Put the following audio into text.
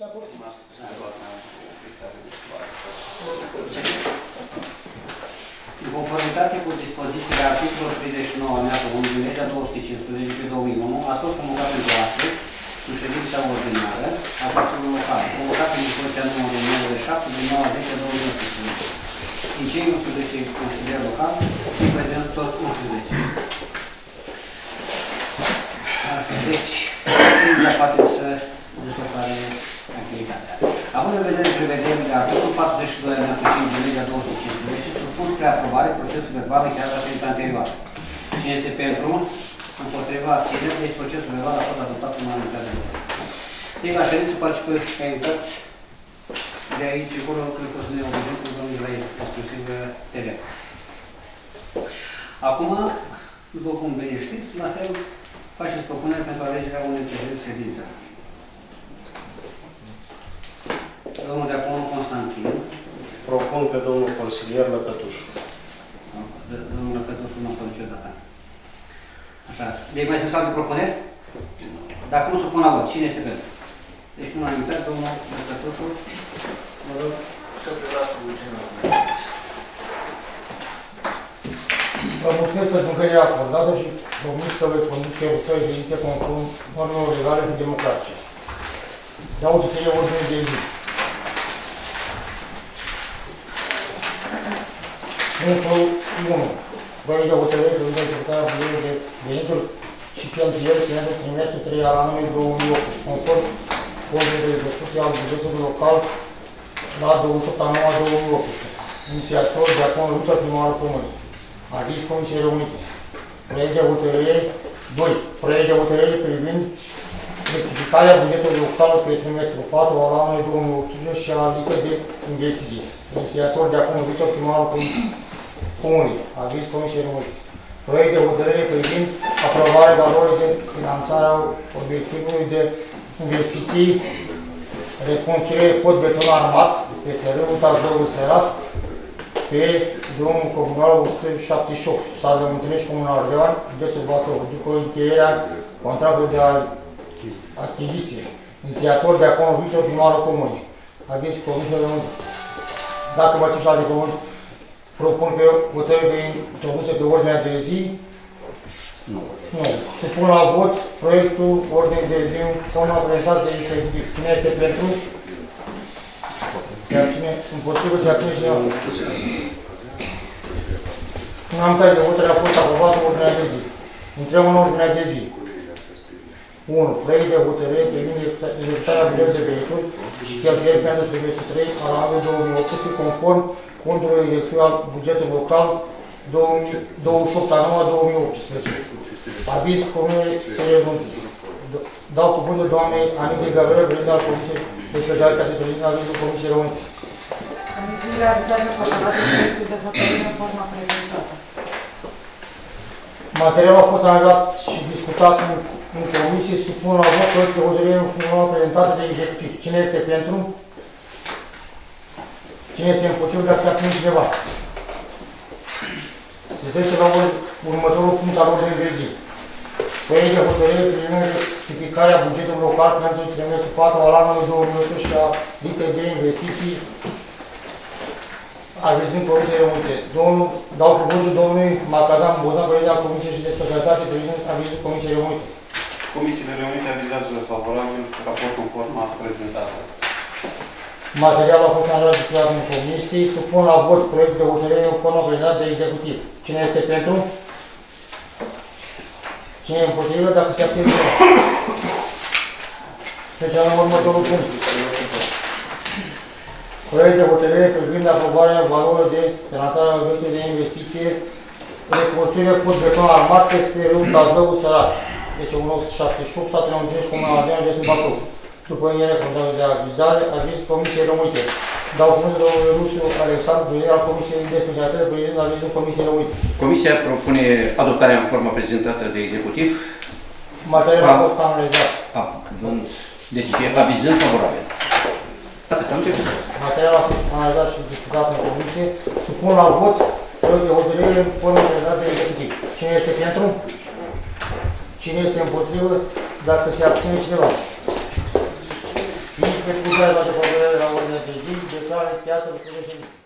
Da, poftiți. În conformitate cu dispozițiile articolului 39 alineatul 1 din legea 215 pe 2001, a fost convocat pentru astăzi, în ședința ordinară, a Consiliului Local, convocat în dispoziția numărul 97 din 9 10 2018. Din cei 11 consilieri locali, sunt prezenți tot 11. Așa, deci, Comisia Având în vedere prevederile articolul 42 alineatul 5 din legea 215, supun spre aprobare procesul verbal de chiar la ședința anterioară. Cine este pentru, împotriva abțineri, deci procesul verbal a fost adoptat în unanimitate de vot. Deci la ședință participă ca invitați de aici încolo, cred că o să ne obligăm cu domnul la exclusiv TV. Acum, după cum bine știți, la fel faceți propuneri pentru alegerea unui președinte ședință. Domnul de acum, Constantin. Propun pe domnul consilier Lăcătușu. Domnul Lăcătușu nu a fost niciodată. Așa. Deci mai sunt alte propuneri? Dacă nu supun la vot, cine este pentru? Deci unanimitate, domnul Lăcătușu. Mă rog să predați cuvântul Vă mulțumesc pentru încrederea acordată și promit că voi conduce o ședință conform normelor legale și democratice. Iau citire ordine de zi. 1. Proiect de hotărâre privind executarea bugetului de venituri și cheltuieli pentru trimestrul 3 al anului 2008, conform ordinii de execuție al bugetului local la 28 a 9 2008. Inițiator de acum luptă primarul comunei. Aviz Comisiei Reunite. Proiect de hotărâre 2. Proiect de hotărâre privind rectificarea bugetului local pe trimestrul 4 al anului 2018 și a listei de investiții. Inițiator de acum viitor primarul comunii. Aviz Comisiei Reunite. Proiect de hotărâre privind aprobarea valorii de finanțare a obiectivului de investiții reconstruire pod beton armat pe sărâul Tarjorul Serat pe drumul comunal 178, sala de Mântinești Comunal Real, județul Bacău, după încheierea contractului de achiziție. Inițiator de acum viitor primarul comunei. Aviz Comisia de Dacă mai sunt alte cuvânt, propun pe hotărâre introduse pe ordinea de zi. Nu. Nu. Supun la vot proiectul ordine de zi în forma prezentată de executiv. Cine este pentru? Se abține, împotrivă, se abține cineva. În am de hotărâre a fost aprobată ordinea de zi. Intrăm în ordinea de zi. 1. Proiect de hotărâre privind executarea bugetului de venituri și cheltuieli pentru trimestrul 3 al anului 2018 conform contului executiv al bugetului local 28 a 9 2018. Aviz Comunei Serenuntii. Dau cuvântul doamnei Anite Gavră, președinte al Comisiei de Specialitate, președinte al Avizul Comisiei Române. Comisiile avizează favorabil proiectul de hotărâre în forma prezentată. Materialul a fost analizat și discutat în, în comisie și supun la vot proiectul de hotărâre în forma prezentată de executiv. Cine este pentru? Cine este împotrivă dacă se abține cineva? Se trece la următorul punct al ordinii de zi. Proiect de hotărâre privind rectificarea bugetului local pentru trimestrul 4 al anului 2018 și a listei de investiții avizând Comisiei Reunite. Domnul, dau cuvântul domnului Macadam Bozan, președinte al Comisiei și de Specialitate, privind avizul Comisiei Reunite. Comisiile reunite avizează favorabil raportul în forma prezentată. Materialul a fost analizat discutat în comisie. Supun la vot proiect de hotărâre în formă prezentată de executiv. Cine este pentru? Cine e împotrivă? Dacă se abține cineva. Trecem la următorul punct. Proiect de hotărâre privind aprobarea valorii de finanțare a obiectului de investiție reconstruire pod beton armat peste râul Tazlău Sărat. Deci 1978, satele Mântinești, Comuna Ardeal, județul Bacău. După încheierea contractului de avizare, aviz Comisiei Rămâite. Dau cuvântul domnului Rusu Alexandru, președinte al Comisiei de Specialitate, președinte al avizul Comisiei Rămâite. Comisia propune adoptarea în forma prezentată de executiv. Materialul a Fa- fost analizat. Având, deci avizând favorabil. Atât am zis. Materialul a fost analizat și discutat în comisie. Supun la vot proiect de hotărâre în formă prezentată de executiv. Cine este pentru? Cine este împotrivă? Dacă se abține cineva. Fie pe care va de hotărâre la ordinea de zi, declară piața de ședință.